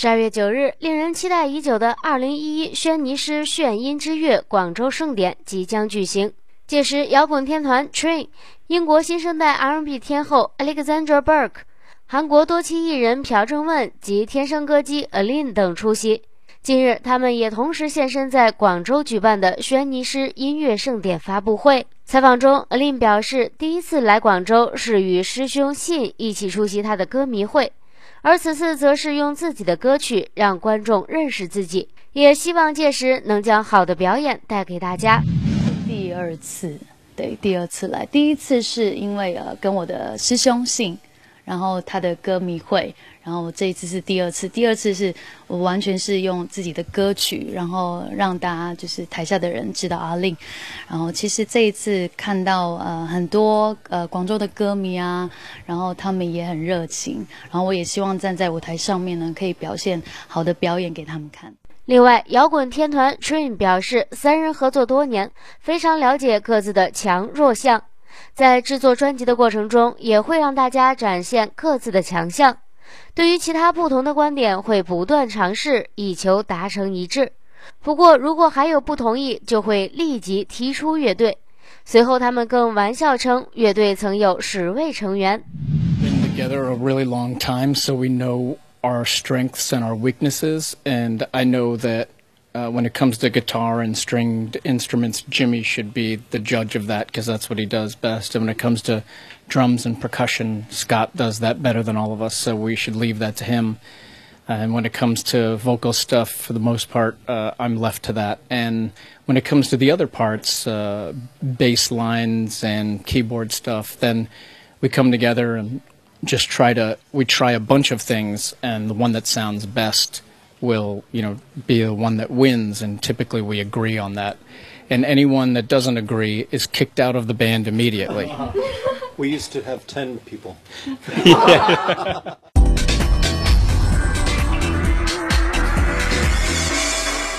十二月九日，令人期待已久的二零一一轩尼诗炫音之月广州盛典即将举行。届时，摇滚天团 Train、英国新生代 R&B 天后 Alexandra Burke、韩国多栖艺人朴正问及天生歌姬 Aline 等出席。近日，他们也同时现身在广州举办的轩尼诗音乐盛典发布会。采访中，Aline 表示，第一次来广州是与师兄信一起出席他的歌迷会。而此次则是用自己的歌曲让观众认识自己，也希望届时能将好的表演带给大家。第二次，对，第二次来，第一次是因为呃跟我的师兄姓。然后他的歌迷会，然后这一次是第二次，第二次是我完全是用自己的歌曲，然后让大家就是台下的人知道阿令。然后其实这一次看到呃很多呃广州的歌迷啊，然后他们也很热情，然后我也希望站在舞台上面呢，可以表现好的表演给他们看。另外，摇滚天团 Train 表示，三人合作多年，非常了解各自的强弱项。在制作专辑的过程中，也会让大家展现各自的强项。对于其他不同的观点，会不断尝试，以求达成一致。不过，如果还有不同意，就会立即踢出乐队。随后，他们更玩笑称，乐队曾有十位成员。Uh, when it comes to guitar and stringed instruments, Jimmy should be the judge of that because that's what he does best. And when it comes to drums and percussion, Scott does that better than all of us, so we should leave that to him. Uh, and when it comes to vocal stuff, for the most part, uh, I'm left to that. And when it comes to the other parts, uh, bass lines and keyboard stuff, then we come together and just try to we try a bunch of things, and the one that sounds best will, you know, be the one that wins, and typically we agree on that. And anyone that doesn't agree is kicked out of the band immediately. we used to have 10 people. yeah.